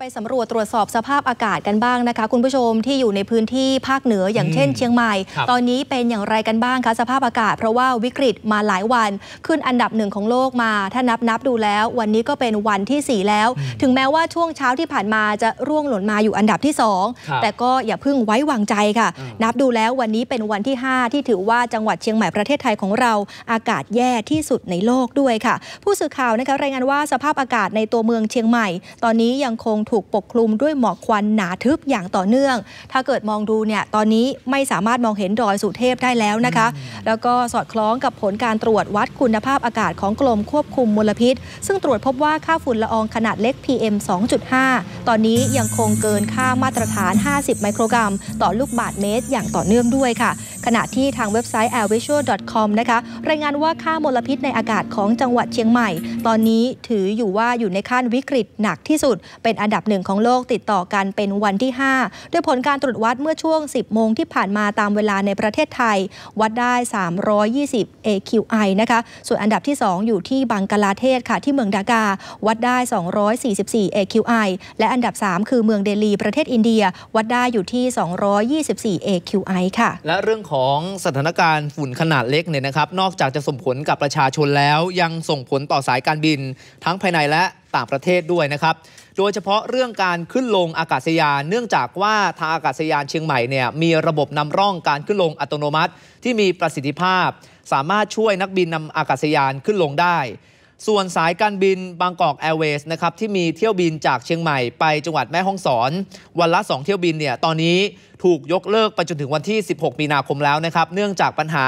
ไปสำรวจตรวจสอบสภาพอากาศกันบ้างนะคะ คุณผู้ชมที่อยู่ในพื้นที่ภาคเหนืออย่างเช่นเชียงใหม่ครับตอนนี้เป็นอย่างไรกันบ้างคะสภาพอากาศ เพราะว่าวิกฤตมาหลายวันขึ้นอันดับหนึ่งของโลกมา ถ้านับนับดูแล้ว วันนี้ก็เป็นวันที่ 4 แล้ว ถึงแม้ว่าช่วงเช้าที่ผ่านมาจะร่วงหล่นมาอยู่อันดับที่ครับ2แต่ก็อย่าเพิ่งไว้วางใจค่ะอืมนับดูแล้ววันนี้เป็นวันที่ 5 ที่ถือว่าจังหวัดเชียงใหม่ประเทศไทยของเรา อากาศแย่ที่สุดในโลกด้วยค่ะ ผู้สื่อข่าวนะคะรายงานว่าสภาพอากาศในตัวเมืองเชียงใหม่ ตอนนี้ยังคงถูกปกคลุมด้วยหมอกควันหนาทึบอย่างต่อเนื่อง ถ้าเกิดมองดูเนี่ยตอนนี้ไม่สามารถมองเห็นดอยสุเทพได้แล้วนะคะ แล้วก็สอดคล้องกับผลการตรวจวัดคุณภาพอากาศของกรมควบคุมมลพิษ ซึ่งตรวจพบว่าค่าฝุ่นละอองขนาดเล็ก PM 2.5 ตอนนี้ยังคงเกินค่ามาตรฐาน 50 ไมโครกรัม ต่อลูกบาศก์เมตรอย่างต่อเนื่องด้วยค่ะ ขณะที่ทางเว็บไซต์ airvisual.com นะคะรายงานว่าค่ามลพิษในอากาศของจังหวัดเชียงใหม่ ตอนนี้ถืออยู่ว่าอยู่ในขั้นวิกฤตหนักที่สุด เป็นอันดับหนึ่งของโลกติดต่อกันเป็นวันที่ 5 ด้วยผลการตรวจวัดเมื่อช่วง 10 โมงที่ผ่านมาตามเวลาในประเทศไทย วัดได้ 320 AQI นะคะส่วนอันดับที่ 2 อยู่ที่บังกลาเทศค่ะที่เมืองดากา วัดได้ 244 AQI และอันดับ 3 คือเมืองเดลีประเทศอินเดีย วัดได้อยู่ที่ 224 AQI ค่ะ และเรื่องของของสถานการณ์ฝุ่นขนาดเล็กเนี่ยนะครับ นอกจากจะส่งผลกับประชาชนแล้ว ยังส่งผลต่อสายการบิน ทั้งภายในและต่างประเทศด้วยนะครับ โดยเฉพาะเรื่องการขึ้นลงอากาศยาน เนื่องจากว่าทางอากาศยานเชียงใหม่เนี่ยมีระบบนำร่องการขึ้นลงอัตโนมัติ ที่มีประสิทธิภาพ สามารถช่วยนักบินนำอากาศยานขึ้นลงได้ส่วนสายการบินบางกอกแอร์เวย์นะครับที่มีเที่ยวบินจากเชียงใหม่ไปจังหวัดแม่ฮ่องสอน วันละ 2 เที่ยวบินเนี่ยตอนนี้ ถูกยกเลิกไปจนถึงวันที่ 16 มีนาคมแล้วนะครับ เนื่องจากปัญหา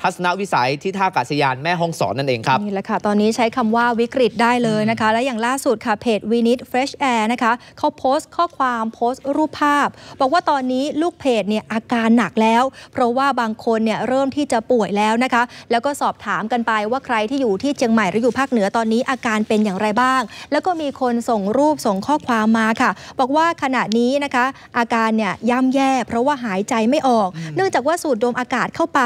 ทัศนวิสัยที่ท่าอากาศยานแม่ฮ่องสอนนั่นเองครับ นี่แหละค่ะ ตอนนี้ใช้คำว่าวิกฤตได้เลยนะคะ และอย่างล่าสุดค่ะเพจ We Need Fresh Air นะคะเขาโพสต์ข้อความโพสต์รูปภาพ บอกว่าตอนนี้ลูกเพจเนี่ยอาการหนักแล้ว เพราะว่าบางคนเนี่ยเริ่มที่จะป่วยแล้วนะคะ แล้วก็สอบถามกันไปว่าใครที่อยู่ที่เชียงใหม่หรืออยู่ภาคเหนือตอนนี้อาการเป็นอย่างไรบ้าง แล้วก็มีคนส่งรูปส่งข้อความมาค่ะ บอกว่าขณะนี้นะคะ อาการเนี่ยย่ำแย่เพราะว่าหายใจไม่ออก เนื่องจากว่าสูดดมอากาศเข้าไป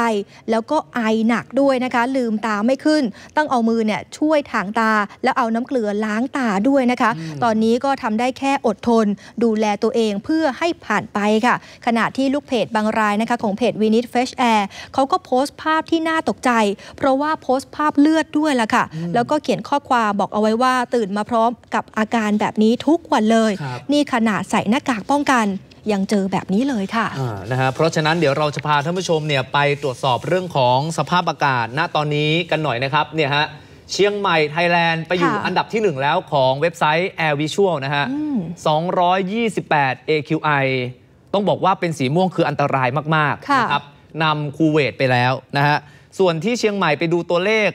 แล้วก็ไอหนักด้วยนะคะ ลืมตาไม่ขึ้น ต้องเอามือเนี่ยช่วยถางตา แล้วเอาน้ำเกลือล้างตาด้วยนะคะ ตอนนี้ก็ทำได้แค่อดทน ดูแลตัวเองเพื่อให้ผ่านไปค่ะ ขณะที่ลูกเพจบางรายนะคะของเพจวินิตเฟชแอร์เขาก็โพสต์ภาพที่น่าตกใจ เพราะว่าโพสต์ภาพเลือดด้วยล่ะค่ะ แล้วก็เขียนข้อความบอกเอาไว้ว่าตื่นมาพร้อมกับอาการแบบนี้ทุกวันเลยครับนี่ขนาดใส่หน้ากากป้องกัน ยังเจอแบบนี้เลยค่ะอ่านะฮะเพราะฉะนั้นเดี๋ยวเราจะพาท่านผู้ชมเนี่ยไปตรวจสอบเรื่องของสภาพอากาศณตอนนี้กันหน่อยนะครับเนี่ยฮะเชียงใหม่ไทยแลนด์ไปอยู่ค่ะอันดับที่หนึ่งแล้วของเว็บไซต์ Air Visual นะฮะอืม228 AQI ต้องบอกว่าเป็นสีม่วงคืออันตรายมากๆค่ะนะครับนำคูเวตไปแล้วนะฮะ ส่วนที่เชียงใหม่ไปดูตัวเลข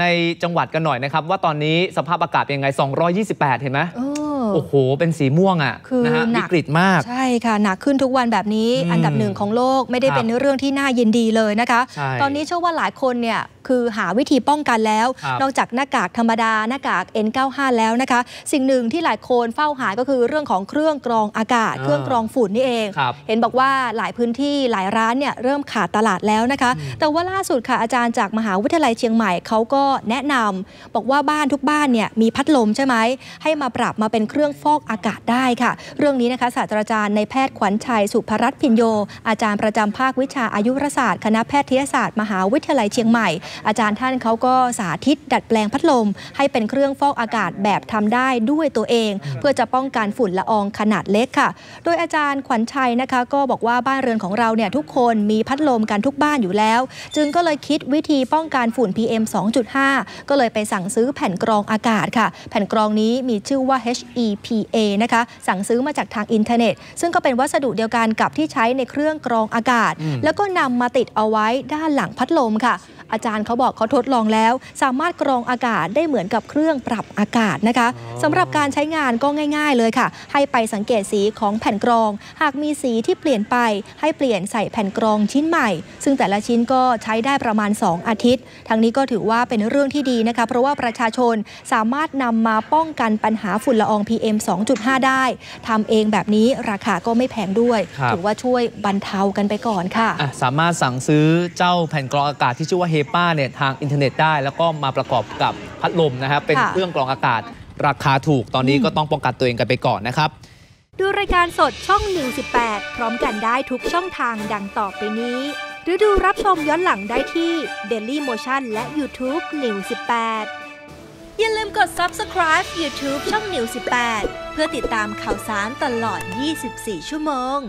ในจังหวัดกันหน่อยนะครับ ว่าตอนนี้สภาพอากาศเป็นยังไง 228 เห็นไหมเออ โอ้โห เป็นสีม่วงอะคือนะฮะหนัวิกกฤตมาก ใช่ค่ะ หนักขึ้นทุกวันแบบนี้อืมอันดับหนึ่งของโลกไม่ได้ครับเป็นเรื่องที่น่ายินดีเลยนะคะใช่ตอนนี้เชื่อว่าหลายคนเนี่ยคือหาวิธีป้องกันแล้วครับนอกจากหน้ากากธรรมดาหน้ากาก N95 แล้วนะคะ สิ่งหนึ่งที่หลายคนเฝ้าหาก็คือเรื่องของเครื่องกรองอากาศอ่าเครื่องกรองฝุ่นนี่เองครับเห็นบอกว่าหลายพื้นที่หลายร้านเนี่ยเริ่มขาดตลาดแล้วนะคะ แต่ว่าล่าสุดค่ะอาจารย์จากมหาวิทยาลัยเชียงใหม่เขาก็แนะนำบอกว่าบ้านทุกบ้านเนี่ยมีพัดลมใช่ไหมให้มาปรับมาเป็นเครื่องฟอกอากาศได้ค่ะ เรื่องนี้นะคะศาสตราจารย์ในแพทย์ขวัญชัยสุภรัตน์พินโย อาจารย์ประจำภาควิชาอายุรศาสตร์คณะแพทยศาสตร์ มหาวิทยาลัยเชียงใหม่อาจารย์ท่านเขาก็สาธิตดัดแปลงพัดลม ให้เป็นเครื่องฟอกอากาศแบบทำได้ด้วยตัวเอง เพื่อจะป้องกันฝุ่นละอองขนาดเล็กค่ะ โดยอาจารย์ขวัญชัยนะคะ ก็บอกว่าบ้านเรือนของเราเนี่ยทุกคนมีพัดลมกันทุกบ้านอยู่แล้ว จึงก็เลยคิดวิธีป้องกันฝุ่น PM 2.5 ก็เลยไปสั่งซื้อแผ่นกรองอากาศค่ะ แผ่นกรองนี้มีชื่อว่า HEPA นะคะ สั่งซื้อมาจากทางอินเทอร์เน็ต ซึ่งก็เป็นวัสดุเดียวกันกับที่ใช้ในเครื่องกรองอากาศอืมแล้วก็นำมาติดเอาไว้ด้านหลังพัดลมค่ะ อาจารย์เขาบอกเขาทดลองแล้ว สามารถกรองอากาศได้เหมือนกับเครื่องปรับอากาศนะคะอ๋อสำหรับการใช้งานก็ง่าย ๆ เลยค่ะ ให้ไปสังเกตสีของแผ่นกรอง หากมีสีที่เปลี่ยนไป ให้เปลี่ยนใส่แผ่นกรองชิ้นใหม่ ซึ่งแต่ละชิ้นก็ใช้ได้ประมาณ 2 อาทิตย์ ทั้งนี้ก็ถือว่าเป็นเรื่องที่ดีนะคะเพราะว่าประชาชนสามารถนำมาป้องกันปัญหาฝุ่นละออง PM 2.5 ได้ทำเองแบบนี้ราคาก็ไม่แพงด้วยครับถือว่าช่วยบรรเทากันไปก่อนค่ะอะสามารถสั่งซื้อเจ้าแผ่นกรองอากาศที่ชื่อว่าเฮป้าเนี่ยทางอินเทอร์เน็ตได้ แล้วก็มาประกอบกับพัดลมนะครับเป็นค่ะเครื่องกรองอากาศ ราคาถูกตอนนี้ก็ต้องป้องกันตัวเองกันไปก่อนนะครับ ดูรายการสดช่อง New 18 พร้อมกันได้ทุกช่องทางดังต่อไปนี้ หรือดูรับชมย้อนหลังได้ที่ Daily Motion และ YouTube New 18 อย่าลืมกด Subscribe YouTube ช่อง New 18 เพื่อติดตามข่าวสารตลอด 24 ชั่วโมง